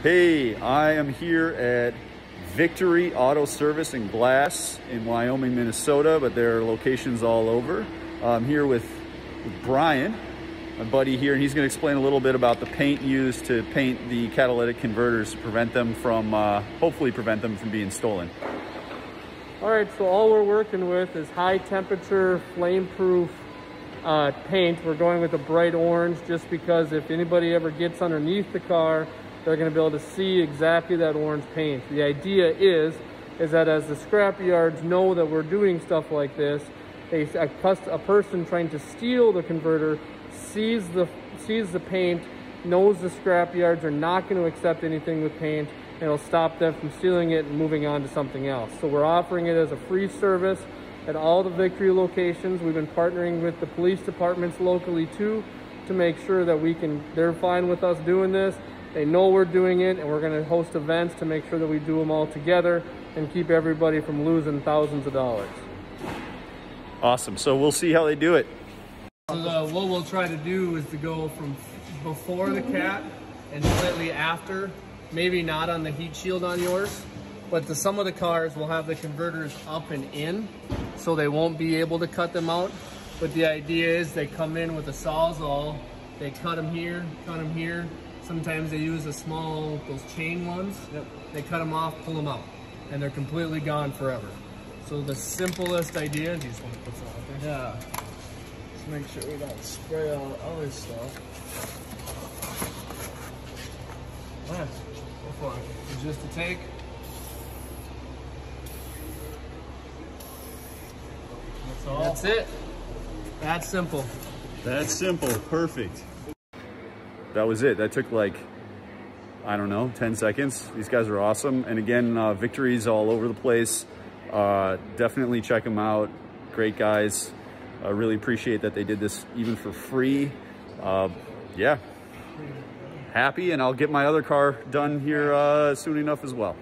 Hey, I am here at Victory Auto Service and Glass in Wyoming, Minnesota, but there are locations all over. I'm here with, with Brian, my buddy here, and he's gonna explain a little bit about the paint used to paint the catalytic converters to prevent them from, uh, hopefully prevent them from being stolen. All right, so all we're working with is high temperature, flame-proof uh, paint. We're going with a bright orange just because if anybody ever gets underneath the car, they're gonna be able to see exactly that orange paint. The idea is, is that as the scrap yards know that we're doing stuff like this, a, a, a person trying to steal the converter sees the, sees the paint, knows the scrap yards are not gonna accept anything with paint, and it'll stop them from stealing it and moving on to something else. So we're offering it as a free service at all the Victory locations. We've been partnering with the police departments locally too to make sure that we can, they're fine with us doing this they know we're doing it and we're gonna host events to make sure that we do them all together and keep everybody from losing thousands of dollars. Awesome, so we'll see how they do it. So the, what we'll try to do is to go from before the cat and slightly after, maybe not on the heat shield on yours, but the, some of the cars will have the converters up and in, so they won't be able to cut them out. But the idea is they come in with a sawzall, they cut them here, cut them here, Sometimes they use a small, those chain ones. Yep. They cut them off, pull them out, and they're completely gone forever. So the simplest idea is you just want to put some out there. Yeah. Just make sure we don't spray all the other stuff. Yeah, go for it. Just a take. That's all. That's it. That's simple. That's simple. Perfect that was it. That took like, I don't know, 10 seconds. These guys are awesome. And again, uh, Victory's all over the place. Uh, definitely check them out. Great guys. I really appreciate that they did this even for free. Uh, yeah, happy and I'll get my other car done here uh, soon enough as well.